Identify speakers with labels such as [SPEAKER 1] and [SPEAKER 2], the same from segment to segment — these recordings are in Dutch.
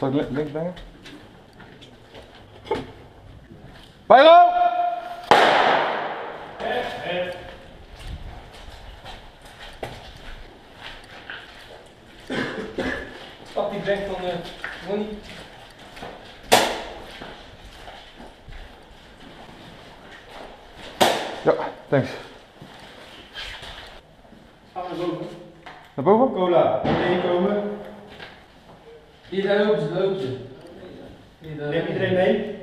[SPEAKER 1] Zal ik li- links brengen? Pyro!
[SPEAKER 2] Pak die bek van uh, Ronnie.
[SPEAKER 1] Ja, thanks.
[SPEAKER 2] Ga maar boven.
[SPEAKER 1] Naar boven?
[SPEAKER 3] Cola, iedereen komen.
[SPEAKER 2] Hier, daar lopen ze, daar lopen ze. Hier, daar
[SPEAKER 3] Neem iedereen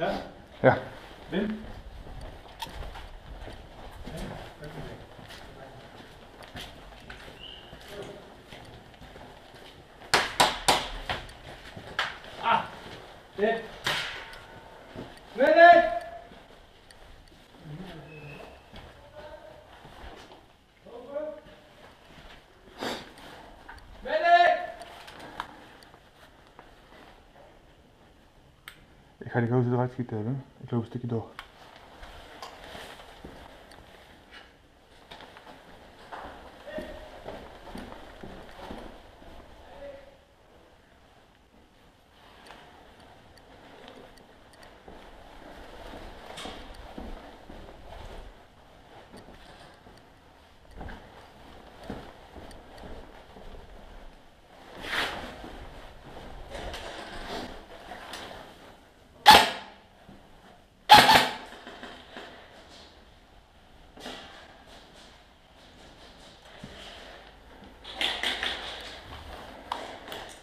[SPEAKER 3] Ja?
[SPEAKER 1] Ja.
[SPEAKER 3] Wim?
[SPEAKER 1] Ga die gozer eruit schieten hebben. Ik loop een stukje door.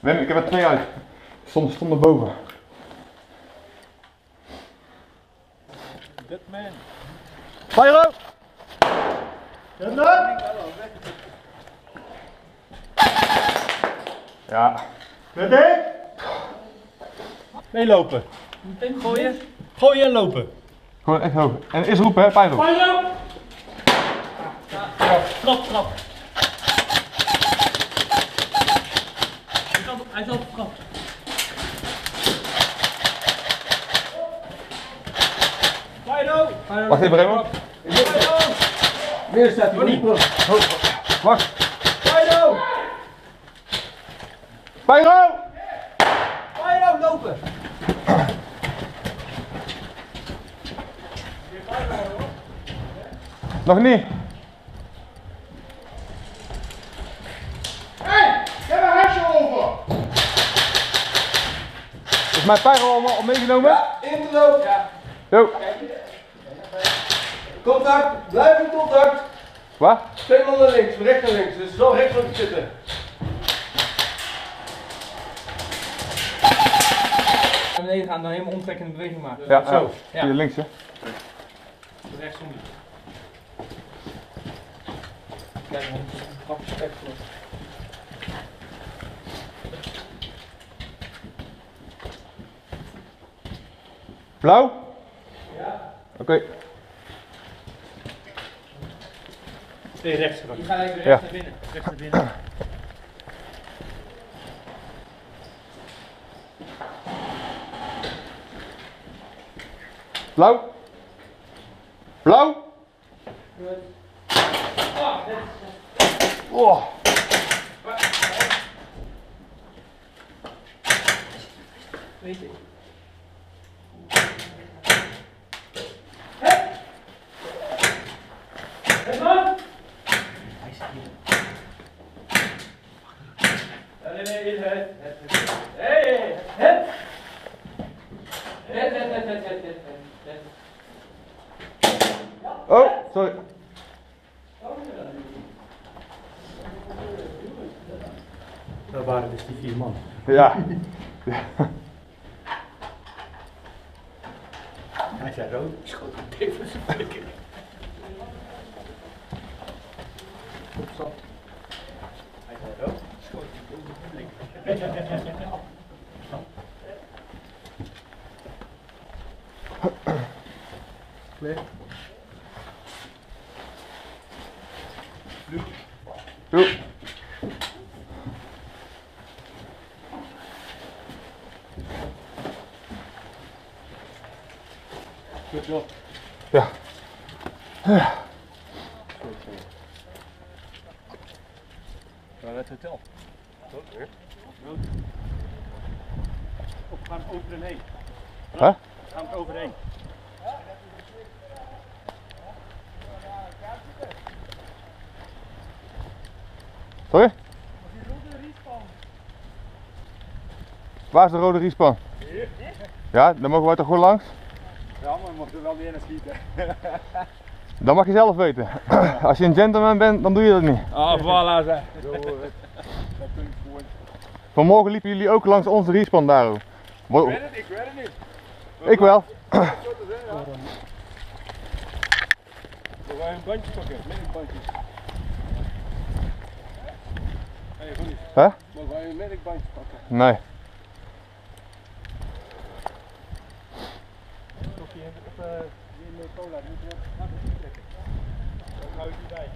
[SPEAKER 1] Wim, ik heb er twee uit. Stond, stond er boven.
[SPEAKER 3] Deadman.
[SPEAKER 1] Pyro!
[SPEAKER 3] Deadman!
[SPEAKER 1] Ja.
[SPEAKER 3] Ready? Meelopen.
[SPEAKER 2] Meteen gooien.
[SPEAKER 3] Gooien en lopen.
[SPEAKER 1] Gewoon echt hoog. En eerst roepen hè, Pyro.
[SPEAKER 3] Pyro! Trap, trap.
[SPEAKER 2] Hij is.
[SPEAKER 3] Pyro!
[SPEAKER 1] Wacht even Remo.
[SPEAKER 2] Weer staat hij.
[SPEAKER 1] Wacht.
[SPEAKER 3] Pyro!
[SPEAKER 1] Pyro!
[SPEAKER 2] Pyro, lopen!
[SPEAKER 1] Nog niet.
[SPEAKER 3] Hey! Ik heb een hesje over!
[SPEAKER 1] Is mijn Pyro al, al meegenomen?
[SPEAKER 2] In de loop. Ja.
[SPEAKER 1] Jo.
[SPEAKER 2] Contact, blijf in contact.
[SPEAKER 1] Waar?
[SPEAKER 2] Twee naar links, rechts naar links. Dus zo rechts moet zitten. Naar beneden gaan, dan helemaal omtrekkende beweging maken.
[SPEAKER 1] Ja,
[SPEAKER 2] Zo. Ja.
[SPEAKER 1] Hier links hè.
[SPEAKER 2] Rechtsom. Kijk, man. Grapje spek voor.
[SPEAKER 1] Blauw? Ja. Oké.
[SPEAKER 3] Twee rechts.
[SPEAKER 2] Die even rechts
[SPEAKER 1] Ja.
[SPEAKER 2] naar binnen. Rechts naar binnen.
[SPEAKER 1] Blauw? Blauw? Oh.
[SPEAKER 2] Weet je.
[SPEAKER 1] Ja.
[SPEAKER 3] Hij zei rood, schoot een tip Hij
[SPEAKER 1] zei
[SPEAKER 2] rood, schoot een Clear. Gaan we over en heen?
[SPEAKER 1] Huh?
[SPEAKER 2] Gaan we overheen?
[SPEAKER 1] Sorry? Waar is de rode respawn? Ja, dan mogen wij toch gewoon langs?
[SPEAKER 2] Ja, maar we mochten wel niet in schieten.
[SPEAKER 1] Dat mag je zelf weten. Als je een gentleman bent, dan doe je dat niet.
[SPEAKER 2] Ah, voilà zeg. Zo, dat doe ik gewoon.
[SPEAKER 1] Vanmorgen liepen jullie ook langs onze respawn daar.
[SPEAKER 2] Ik weet het, ik weet het niet.
[SPEAKER 1] Ik wel.
[SPEAKER 2] Ja. We gaan een bandje pakken, met een bandje. Hé, hey, goed.
[SPEAKER 1] Hè?
[SPEAKER 2] We gaan een merkbandje pakken.
[SPEAKER 1] Nee.
[SPEAKER 2] Nog hier op uh, die cola, moet je even naar de trekken. Dan hou ik die bij.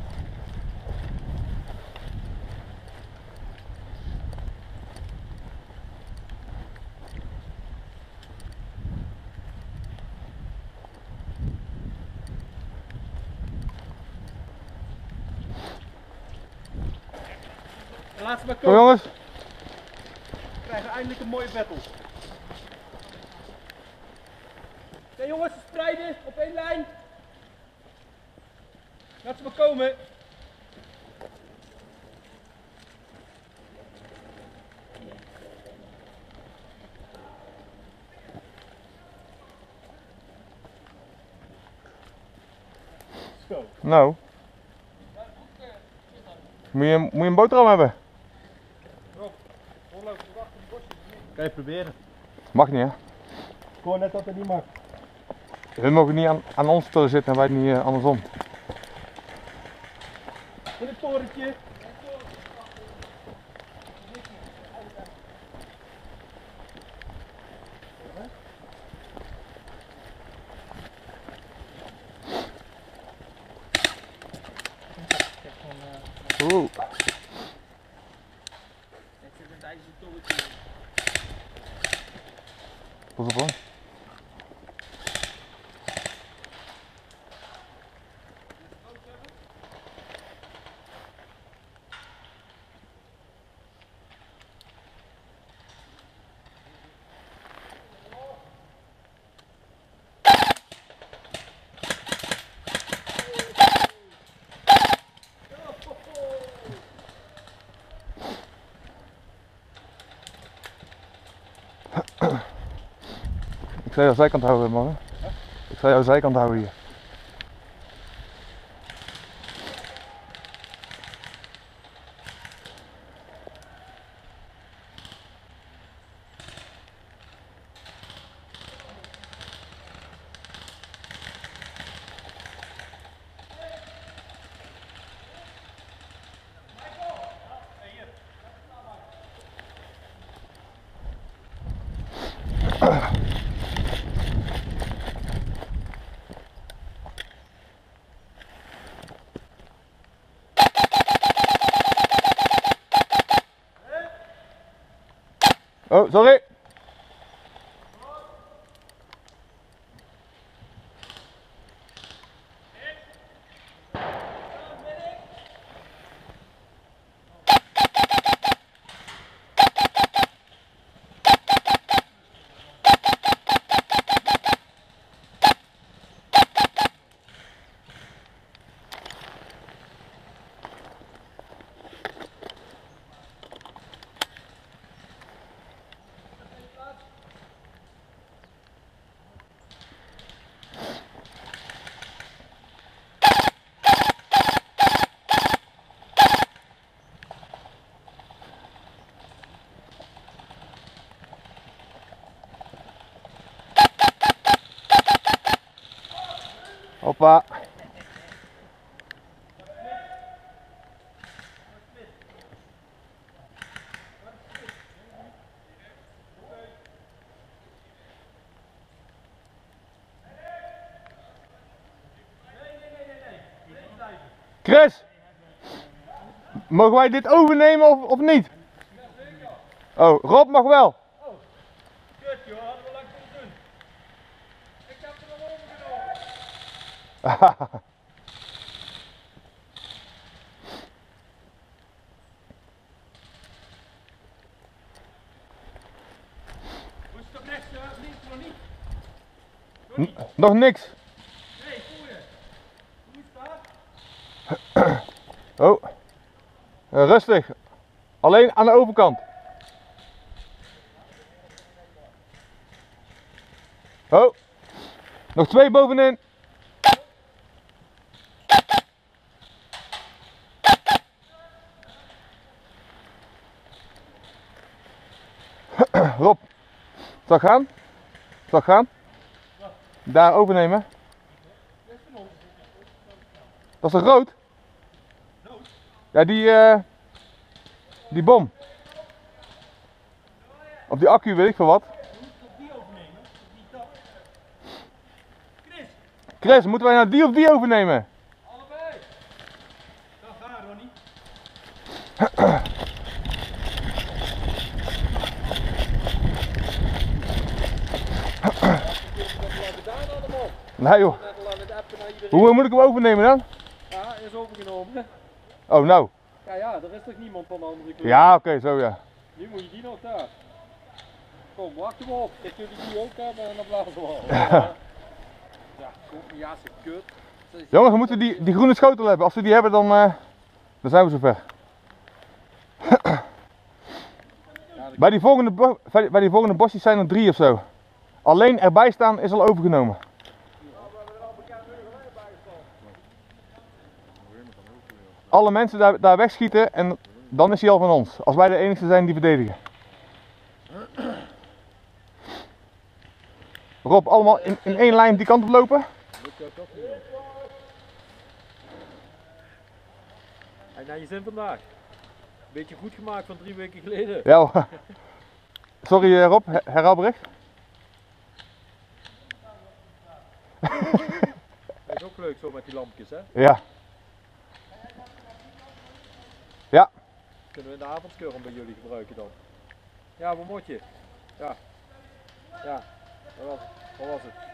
[SPEAKER 2] Laat ze maar
[SPEAKER 1] Kom jongens.
[SPEAKER 2] We krijgen eindelijk een mooie battle. Oké jongens, spreiden op één lijn. Laat ze maar komen.
[SPEAKER 1] Nou. Moet je, moet je een boterham hebben?
[SPEAKER 2] Kan je proberen.
[SPEAKER 1] Mag niet hè.
[SPEAKER 2] Gewoon net dat het niet mag.
[SPEAKER 1] We mogen niet aan, aan ons spullen zitten en wij niet eh, andersom.
[SPEAKER 2] In het torentje.
[SPEAKER 1] Oeh. Pas op hoor. Ik zou jouw zijkant houden, man. Ik zou jouw zijkant houden hier. Oh, sorry. Hoppa. Chris, mogen wij dit overnemen of, of niet? Oh, Rob mag wel.
[SPEAKER 2] Links nog
[SPEAKER 1] niks.
[SPEAKER 2] Nee, voor je. Dat?
[SPEAKER 1] Oh. Rustig. Alleen aan de overkant. Oh. Nog twee bovenin. Rob. Zal ik gaan? Zal gaan? Daar overnemen. Dat is toch rood? Ja, die, eh, die bom. Op die accu weet ik veel wat.
[SPEAKER 2] Chris,
[SPEAKER 1] moeten wij nou die of die overnemen?
[SPEAKER 2] allebei. Dat gaat Ronnie.
[SPEAKER 1] Nee joh. Hoe moet ik hem overnemen dan?
[SPEAKER 2] Ja, is overgenomen.
[SPEAKER 1] Oh, nou.
[SPEAKER 2] Ja, ja, er is toch niemand van de andere kant?
[SPEAKER 1] Ja, oké, zo ja.
[SPEAKER 2] Nu moet je die nog daar. Kom, wacht hem op. Dat jullie die ook hebben en dan blazen we al. Ja, ja, ze kut.
[SPEAKER 1] Jongens, we moeten die, die groene schotel hebben. Als we die hebben, dan, eh, dan zijn we zover. bij, die volgende, bij die volgende bosjes zijn er drie of zo. Alleen erbij staan is al overgenomen. Alle mensen daar, daar wegschieten en dan is hij al van ons. Als wij de enige zijn die verdedigen. Rob, allemaal in, in één lijn die kant op lopen.
[SPEAKER 2] En naar je zin vandaag. Beetje goed gemaakt van drie weken geleden.
[SPEAKER 1] Ja. Sorry eh, Rob, her- herhaalbericht.
[SPEAKER 2] Dat is ook leuk zo met die lampjes, hè?
[SPEAKER 1] Ja. Ja.
[SPEAKER 2] Kunnen we in de avondskeuring bij jullie gebruiken dan? Ja, wat moet je? Ja. Ja. Wat was, het?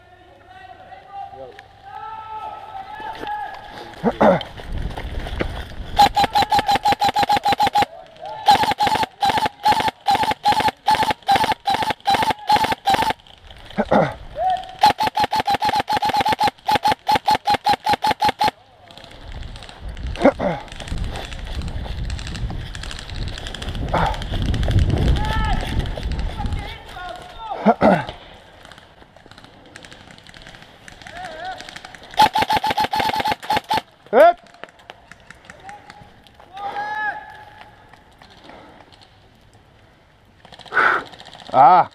[SPEAKER 1] Ah.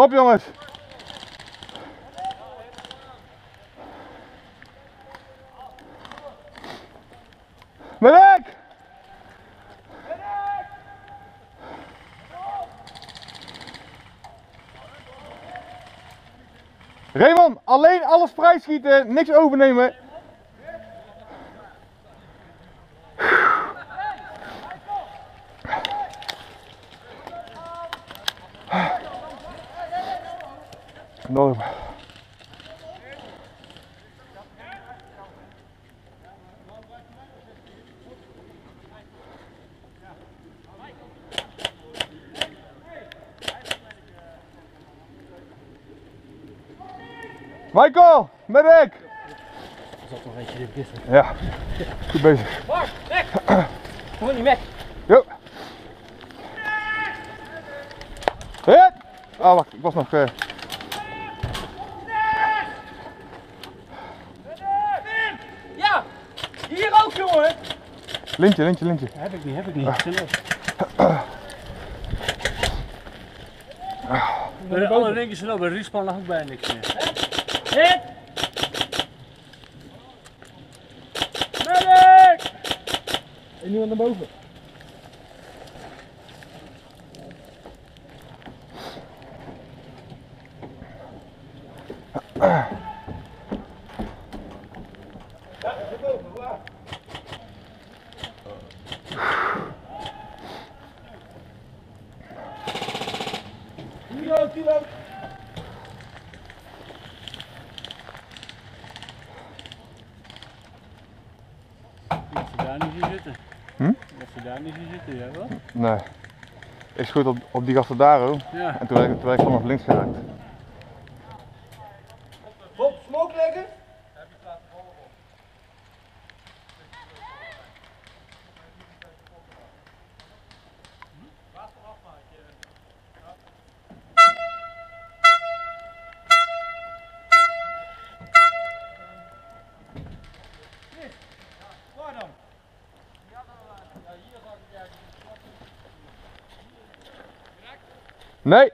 [SPEAKER 1] Kom op, jongens. Medic! Raymond, alleen alles vrijschieten, niks overnemen. Nodig. Michael, medic!
[SPEAKER 2] zat nog eentje in de kist.
[SPEAKER 1] Ja, goed bezig.
[SPEAKER 2] Wacht, weg! Gewoon niet weg.
[SPEAKER 1] Jo. Hit! Oh, wacht, ik was nog. eh,
[SPEAKER 2] Ja! Hier ook, jongen!
[SPEAKER 1] Lintje, lintje, lintje.
[SPEAKER 2] Heb ik niet, heb ik niet.
[SPEAKER 3] Bij de andere dingen zijn ook, bij Riespan lag ook bijna niks meer.
[SPEAKER 2] Hit! Medic! En nu naar boven. Als ze daar niet zien zitten.
[SPEAKER 1] Hm?
[SPEAKER 2] Als ze
[SPEAKER 1] Nee. Ik schoot op, op die gasten daar ook.
[SPEAKER 2] Ja.
[SPEAKER 1] En toen werd ik, toen werd ik vanaf links geraakt.
[SPEAKER 4] Bob, smoke leggen?
[SPEAKER 1] Nee!